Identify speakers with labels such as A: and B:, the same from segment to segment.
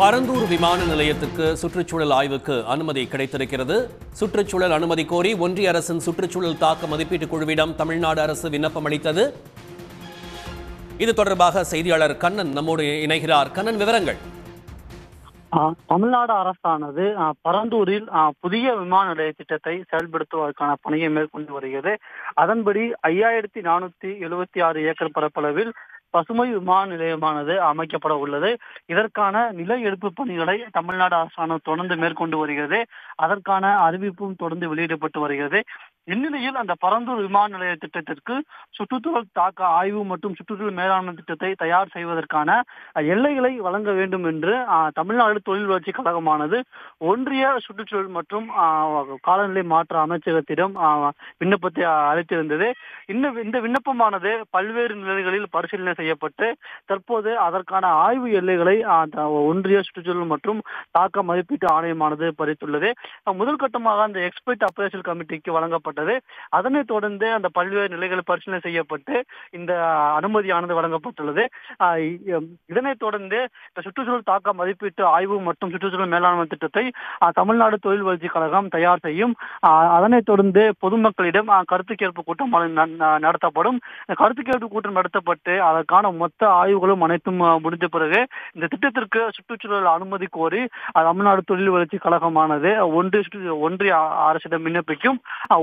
A: பரந்தூர் விமான நிலையத்துக்கு சுற்றுச்சூழல் ஆய்வுக்கு அனுமதி கிடைத்திருக்கிறது. சுற்றுச்சூழல் அனுமதி கோரி ஒன்றிய அரசின் சுற்றுச்சூழல் தாக்க மதிப்பீட்டு குழுவிடம் தமிழ்நாடு அரசு விண்ணப்பம் அளித்தது. இது தொடர்பாக செய்தியாளர் கண்ணன் நம்மோடு இணைகிறார். கண்ணன் விவரங்கள்.
B: தமிழ்நாடு அரசானது பரந்தூரில் புதிய விமான நிலைய திட்டத்தை செயல்படுத்துவதற்கான பணியை மேற்கொண்டு வருகிறது. அதன்படி ஐயாயிரத்தி நானூத்தி எழுபத்தி ஆறு ஏக்கர் பரப்பளவில் பசுமை விமான நிலையமானது அமைக்கப்பட உள்ளது. இதற்கான நில எடுப்பு பணிகளை தமிழ்நாடு அரசானது தொடர்ந்து மேற்கொண்டு வருகிறது. அதற்கான அறிவிப்பும் தொடர்ந்து வெளியிடப்பட்டு வருகிறது. இந்நிலையில் அந்த பரந்தூர் விமான நிலைய திட்டத்திற்கு சுற்றுச்சூழல் தாக்க ஆய்வு மற்றும் சுற்றுச்சூழல் மேலாண்மை திட்டத்தை தயார் செய்வதற்கான எல்லைகளை வழங்க வேண்டும் என்று அஹ், தமிழ்நாடு தொழில் வளர்ச்சி கழகமானது ஒன்றிய சுற்றுச்சூழல் மற்றும் காலநிலை மாற்ற அமைச்சகத்திடம் விண்ணப்பத்தை அளித்திருந்தது. இந்த இந்த விண்ணப்பமானது பல்வேறு நிலைகளில் பரிசீலனை செய்யப்பட்டு தற்போது அதற்கான ஆய்வு எல்லைகளை அந்த ஒன்றிய சுற்றுச்சூழல் மற்றும் தாக்க மதிப்பீட்டு ஆணையமானது பறித்துள்ளது. அஹ், முதல் கட்டமாக அந்த எக்ஸ்பர்ட் அப்ரேசல் கமிட்டிக்கு வழங்கப்பட்டது. அதனைத் தொடர்ந்து அந்த பல்வேறு நிலைகள் பரிசீலனை செய்யப்பட்டு இந்த அனுமதியானது வழங்கப்பட்டுள்ளது. இதனைத் தொடர்ந்து இந்த சுற்றுச்சூழல் தாக்க மதிப்பீட்டு ஆய்வு மற்றும் சுற்றுச்சூழல் மேலாண்மை திட்டத்தை தமிழ்நாடு தொழில் வளர்ச்சி கழகம் தயார் செய்யும். அதனைத் தொடர்ந்து பொதுமக்களிடம் கருத்து கேட்பு கூட்டம் நடத்தப்படும். கருத்து கேட்பு கூட்டம் நடத்தப்பட்டு அதற்கு அதற்கான மொத்த ஆய்வுகளும் அனைத்தும் முடிந்த பிறகு இந்த திட்டத்திற்கு சுற்றுச்சூழல் அனுமதி கோரி தமிழ்நாடு தொழில் வளர்ச்சி கழகமானது ஒன்றிய ஒன்றிய அரசிடம் விண்ணப்பிக்கும்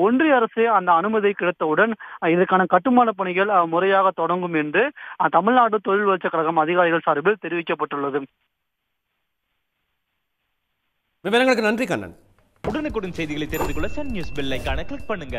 B: ஒன்றிய அரசு அந்த அனுமதி கிடைத்தவுடன் இதற்கான கட்டுமான பணிகள் முறையாக தொடங்கும் என்று தமிழ்நாடு தொழில் வளர்ச்சி கழகம் அதிகாரிகள் சார்பில் தெரிவிக்கப்பட்டுள்ளது.
A: விவரங்களுக்கு நன்றி கண்ணன்.
C: உடனுக்குடன் செய்திகளை தெரிந்து கொள்ள சன் நியூஸ் பெல் ஐகானை கிளிக் பண்ணுங்க.